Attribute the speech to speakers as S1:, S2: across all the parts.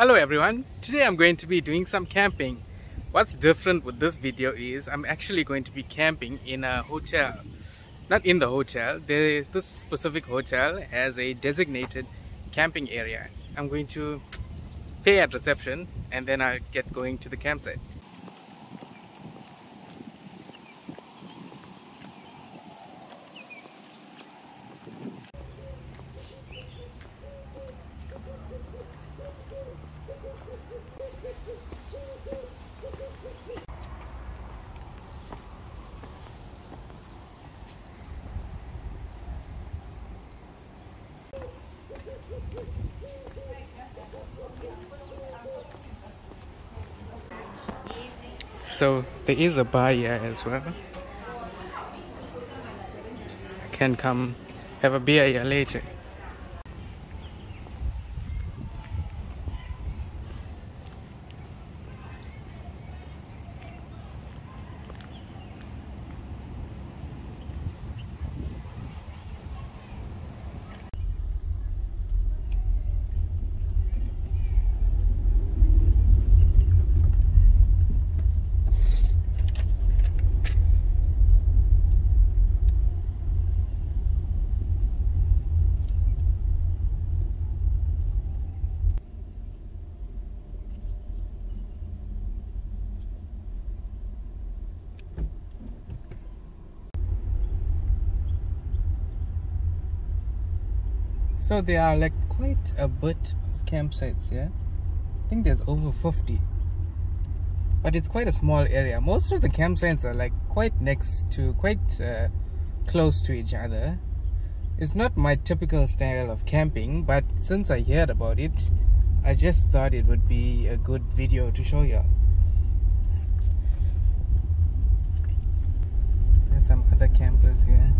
S1: Hello everyone, today I'm going to be doing some camping. What's different with this video is I'm actually going to be camping in a hotel. Not in the hotel, this specific hotel has a designated camping area. I'm going to pay at reception and then I'll get going to the campsite. So there is a bar here as well. I can come have a beer here later. So there are like quite a bit of campsites here. I think there's over 50. But it's quite a small area. Most of the campsites are like quite next to, quite uh, close to each other. It's not my typical style of camping, but since I heard about it, I just thought it would be a good video to show you. There's some other campers here.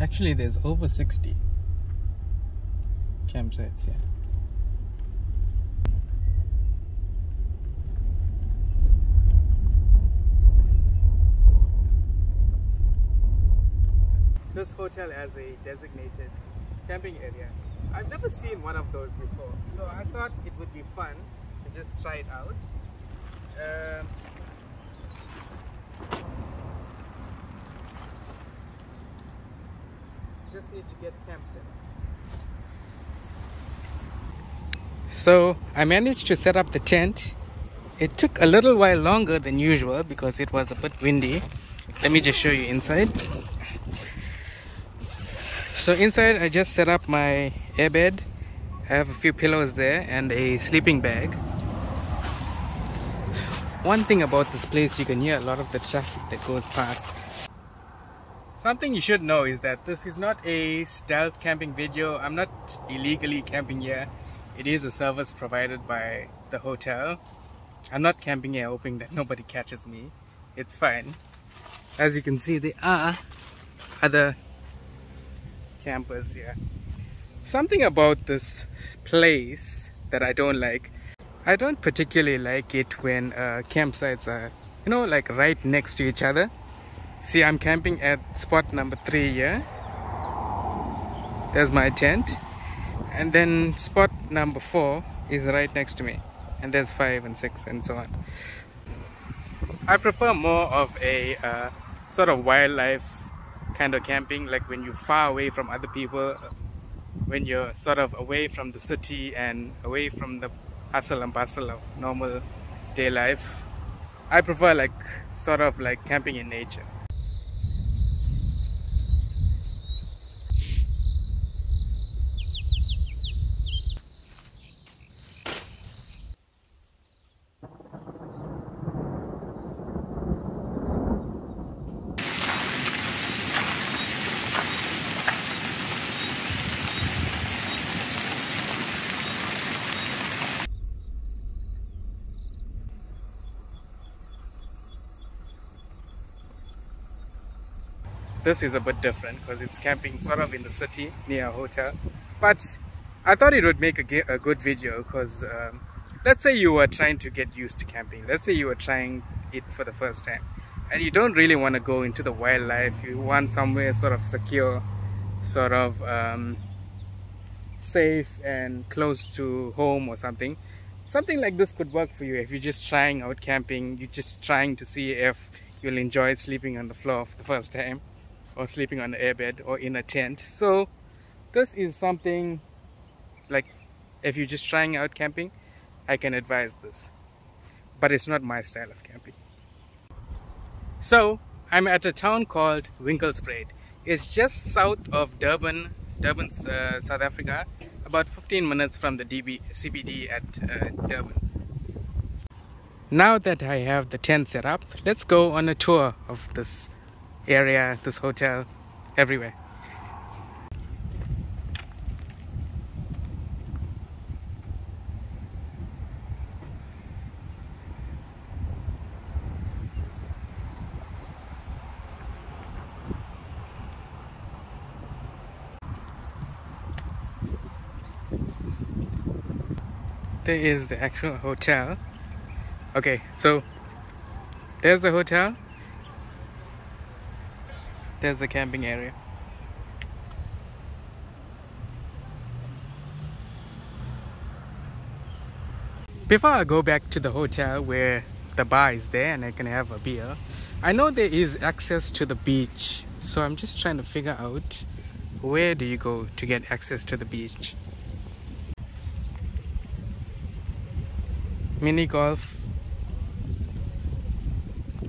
S1: Actually, there's over 60 campsites here. This hotel has a designated camping area. I've never seen one of those before, so I thought it would be fun to just try it out. Um, just need to get campsite. So I managed to set up the tent. It took a little while longer than usual because it was a bit windy. Let me just show you inside. So inside I just set up my airbed. I have a few pillows there and a sleeping bag. One thing about this place, you can hear a lot of the traffic that goes past. Something you should know is that this is not a stealth camping video. I'm not illegally camping here. It is a service provided by the hotel. I'm not camping here hoping that nobody catches me. It's fine. As you can see, there are other campers here. Something about this place that I don't like. I don't particularly like it when uh, campsites are, you know, like right next to each other See, I'm camping at spot number three here. There's my tent. And then spot number four is right next to me. And there's five and six and so on. I prefer more of a uh, sort of wildlife kind of camping, like when you're far away from other people, when you're sort of away from the city and away from the hustle and bustle of normal day life. I prefer like sort of like camping in nature. This is a bit different because it's camping sort of in the city near a hotel. But I thought it would make a, a good video because um, let's say you were trying to get used to camping. Let's say you were trying it for the first time and you don't really want to go into the wildlife. You want somewhere sort of secure sort of um, safe and close to home or something. Something like this could work for you if you're just trying out camping you're just trying to see if you'll enjoy sleeping on the floor for the first time or sleeping on the airbed or in a tent. So this is something like if you're just trying out camping I can advise this. But it's not my style of camping. So I'm at a town called Winkelspruit it's just south of Durban Durban uh, South Africa about 15 minutes from the DB, CBD at uh, Durban. Now that I have the tent set up let's go on a tour of this area this hotel everywhere. There is the actual hotel. Okay so there's the hotel there's the camping area. Before I go back to the hotel where the bar is there and I can have a beer I know there is access to the beach so I'm just trying to figure out where do you go to get access to the beach? Mini golf.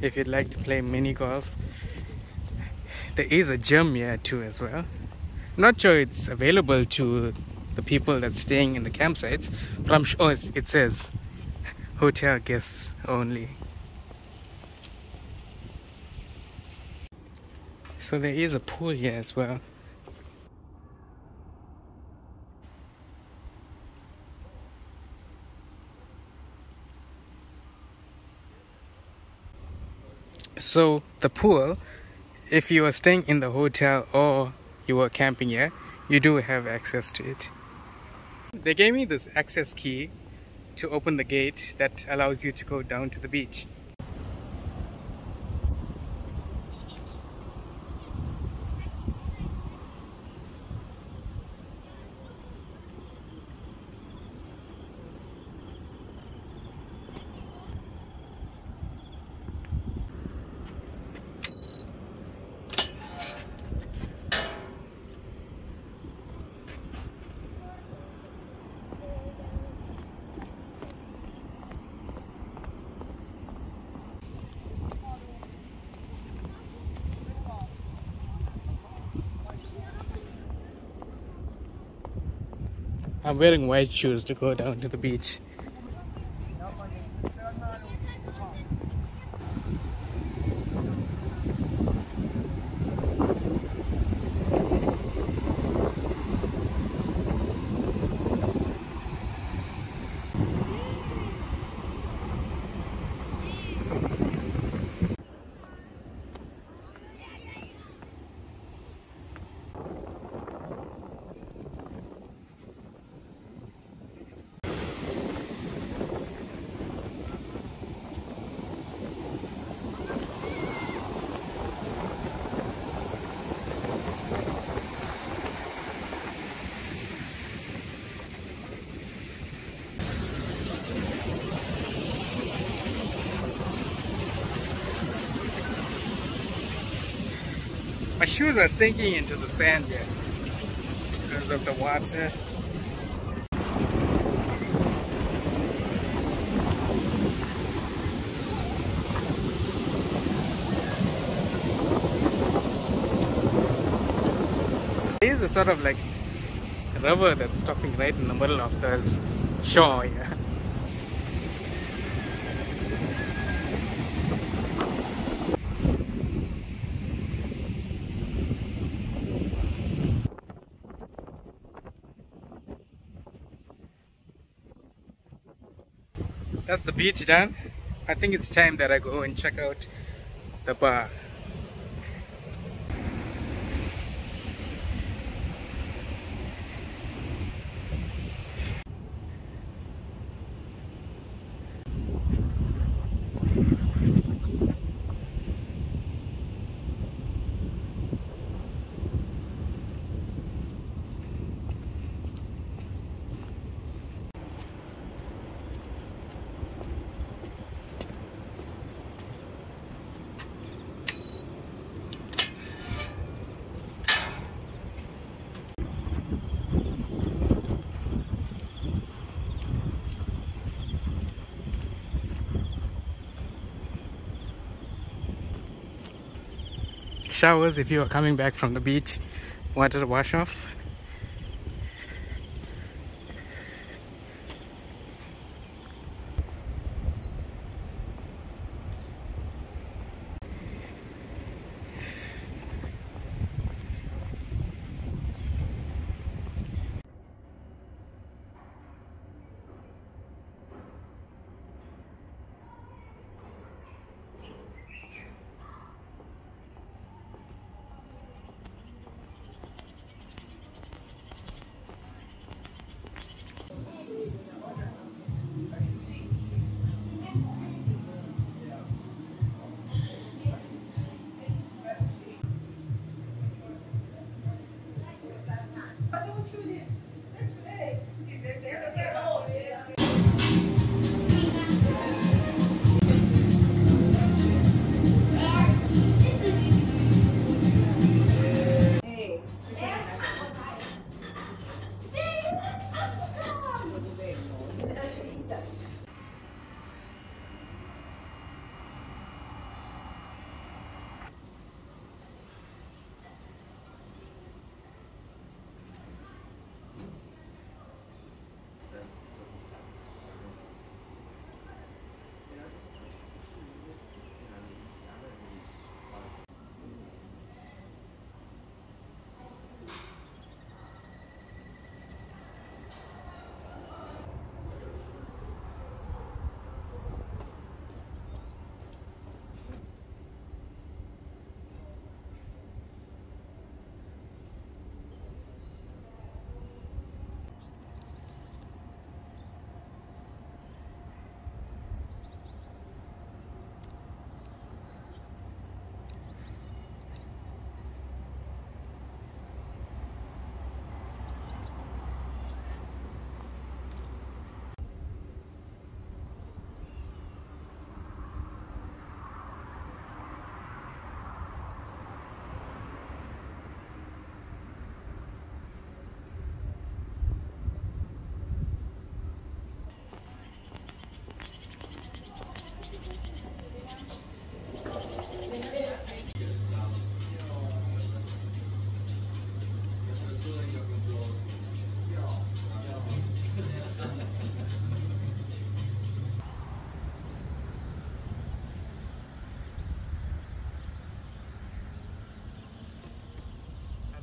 S1: If you'd like to play mini golf there is a gym here too as well. I'm not sure it's available to the people that's staying in the campsites but I'm sure it says hotel guests only. So there is a pool here as well. So the pool if you are staying in the hotel or you are camping here you do have access to it. They gave me this access key to open the gate that allows you to go down to the beach I'm wearing white shoes to go down to the beach. Shoes are sinking into the sand here because of the water. There is a sort of like river that's stopping right in the middle of the shore here. The beach done I think it's time that I go and check out the bar showers if you are coming back from the beach, wanted to wash off.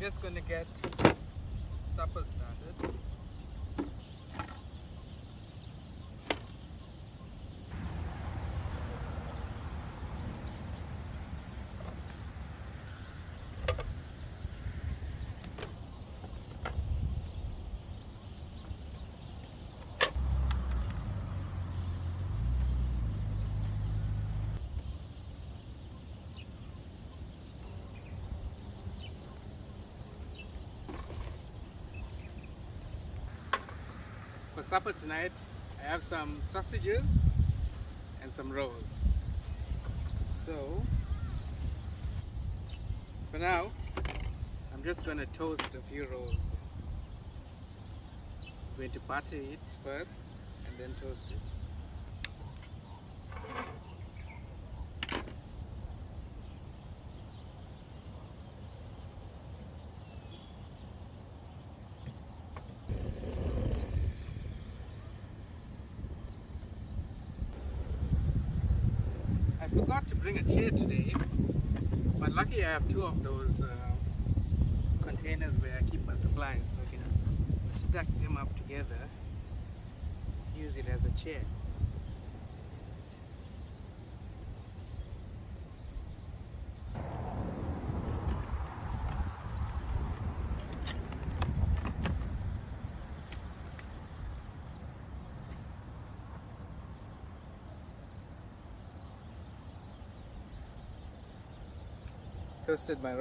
S1: Just gonna get supper started. For supper tonight, I have some sausages and some rolls. So, for now, I'm just gonna toast a few rolls. I'm going to butter it first and then toast it. I forgot to bring a chair today, but lucky I have two of those uh, containers where I keep my supplies, so I can stack them up together, use it as a chair. Toasted my.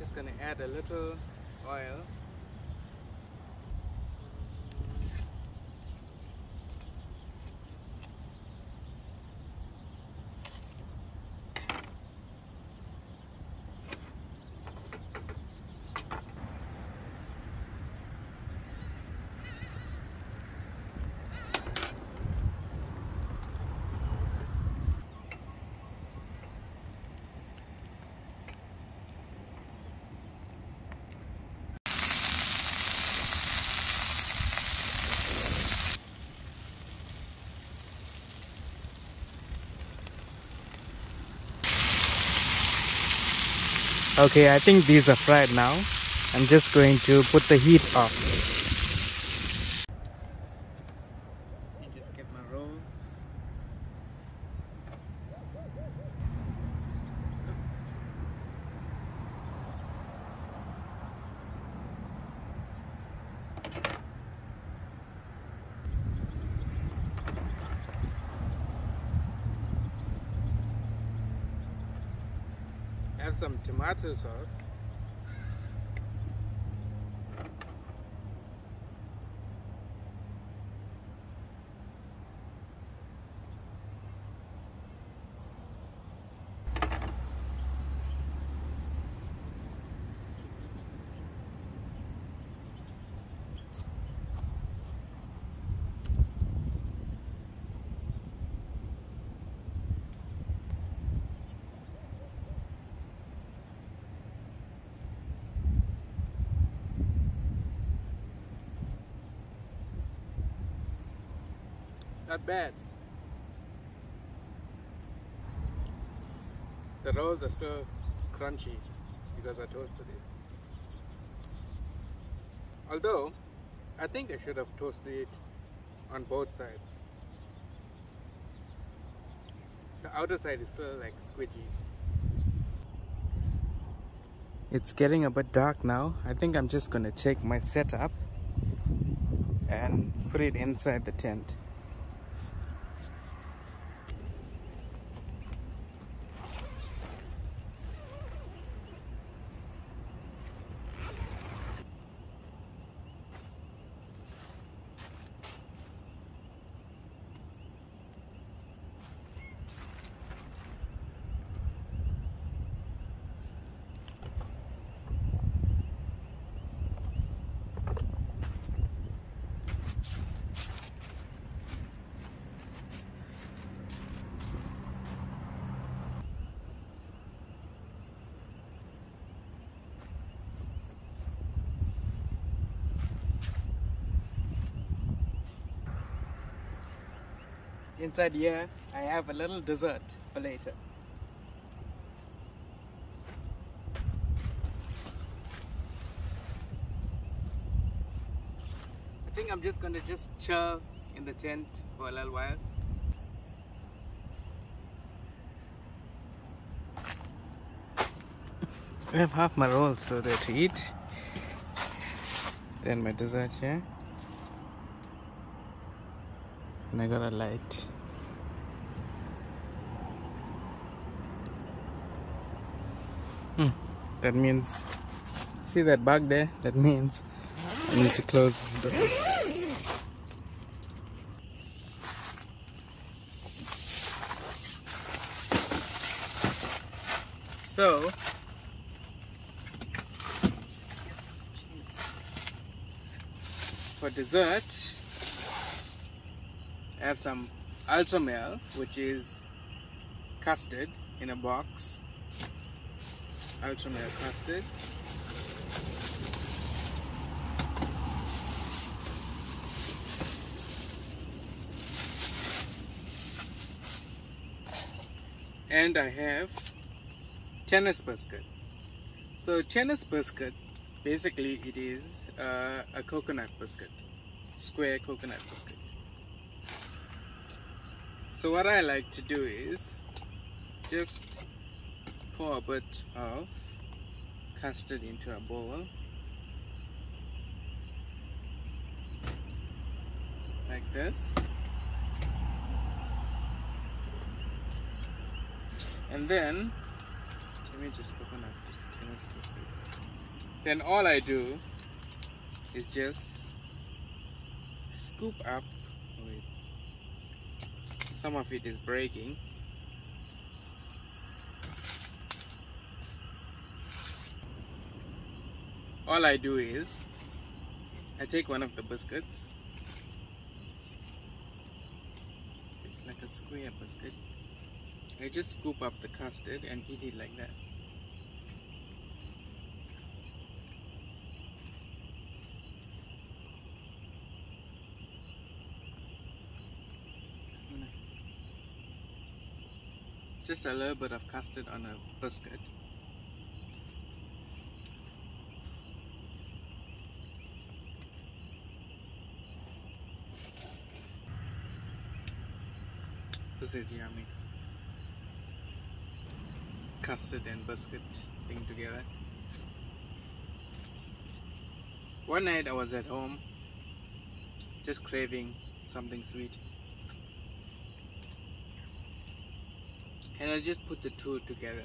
S1: Just gonna add a little oil. Okay, I think these are fried now. I'm just going to put the heat off. Some tomato sauce. Not bad. The rolls are still crunchy because I toasted it. Although, I think I should have toasted it on both sides. The outer side is still like squidgy. It's getting a bit dark now. I think I'm just gonna take my setup and put it inside the tent. Inside here, I have a little dessert for later. I think I'm just gonna just chill in the tent for a little while. I have half my rolls so there to eat. Then my dessert here. And I got a light. Hmm. That means, see that bug there? That means I need to close the door. So, for dessert, I have some Ultramel, which is custard in a box. Ultramel custard. And I have tennis biscuit. So tennis biscuit, basically it is uh, a coconut biscuit, square coconut biscuit. So what I like to do is just pour a bit of custard into a bowl. Like this. And then let me just open up this biscuit then all I do is just scoop up some of it is breaking. All I do is I take one of the biscuits. It's like a square biscuit. I just scoop up the custard and eat it like that just a little bit of custard on a biscuit. This is yummy. Custard and biscuit thing together. One night I was at home just craving something sweet And I just put the two together.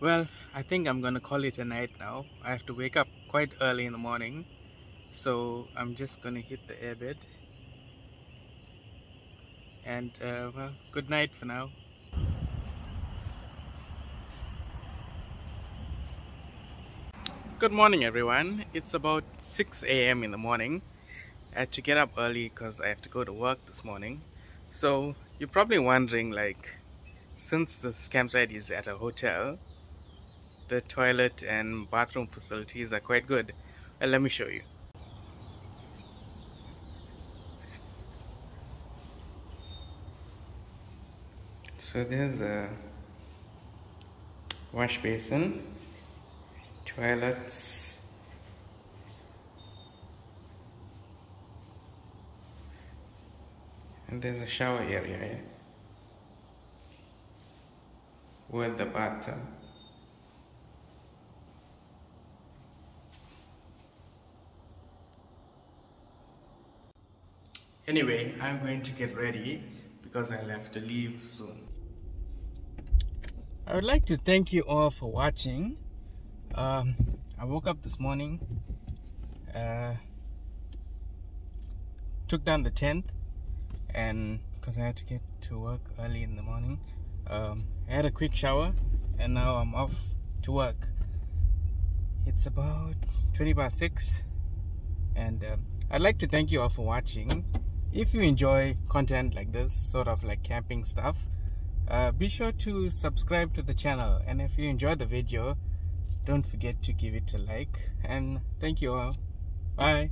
S1: Well, I think I'm gonna call it a night now. I have to wake up quite early in the morning. So I'm just gonna hit the airbed. And uh, well, good night for now. Good morning everyone. It's about 6 a.m. in the morning. I had to get up early because I have to go to work this morning. So you're probably wondering like, since this campsite is at a hotel, the toilet and bathroom facilities are quite good. Well, let me show you. So there's a wash basin, toilets, and there's a shower area here with the bathtub. Anyway, I'm going to get ready because I'll have to leave soon. I would like to thank you all for watching. Um, I woke up this morning, uh, took down the tent, and because I had to get to work early in the morning, um, I had a quick shower, and now I'm off to work. It's about 20 past 6, and um, I'd like to thank you all for watching. If you enjoy content like this sort of like camping stuff uh, be sure to subscribe to the channel. And if you enjoyed the video don't forget to give it a like. And thank you all. Bye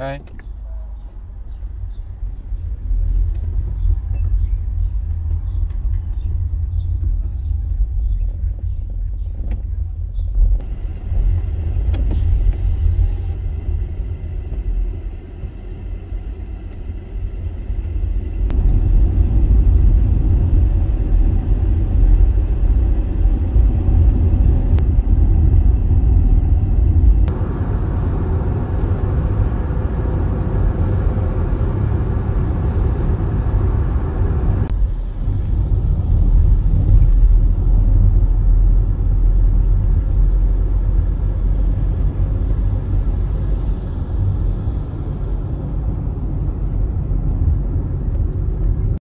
S1: bye